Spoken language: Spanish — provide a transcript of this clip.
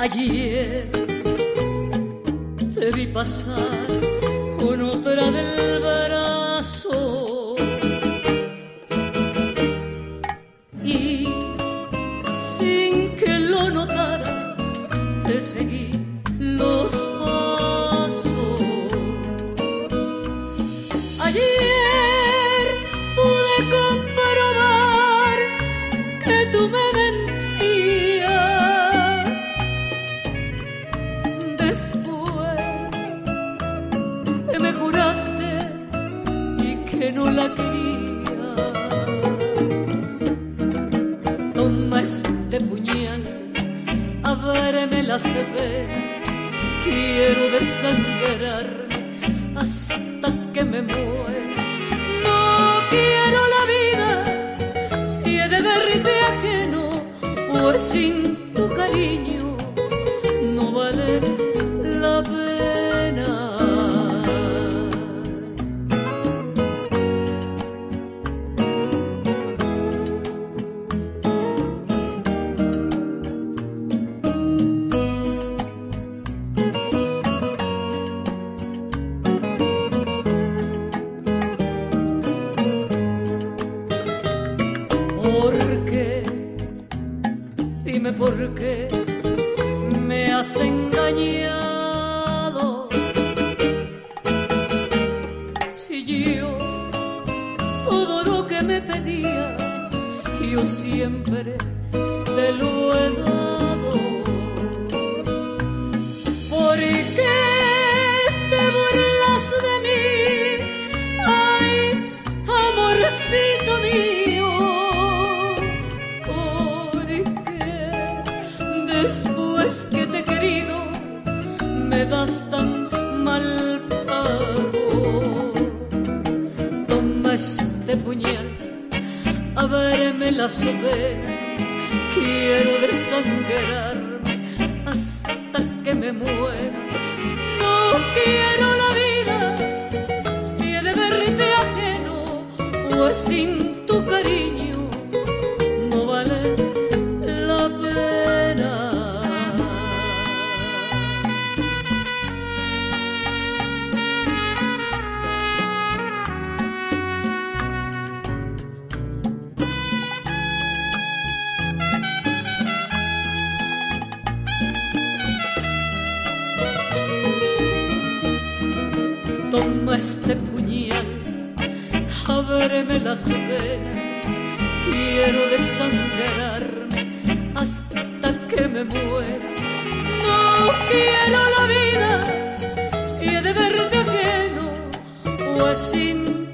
Ayer te vi pasar con otra del brazo. Y sin que lo notaras te seguí Después que me juraste y que no la querías. Toma este puñal, ábreme las venas, quiero desangrarme hasta que me muera. No quiero la vida si he de verte ajeno, pues sin tu cariño ¿Por qué? Dime por qué me has engañado. Si yo todo lo que me pedías, yo siempre te lo he dado. ¿Por qué te burlas de mí? Ay, amorcito después que te he querido me das tan mal pago? Toma este puñal, ábreme las venas, quiero desangrarme hasta que me muera. No quiero la vida si he de verte ajeno, pues sin Toma este puñal, ábreme las venas, quiero desangrarme hasta que me muera. No quiero la vida si he de verte ajeno, pues sin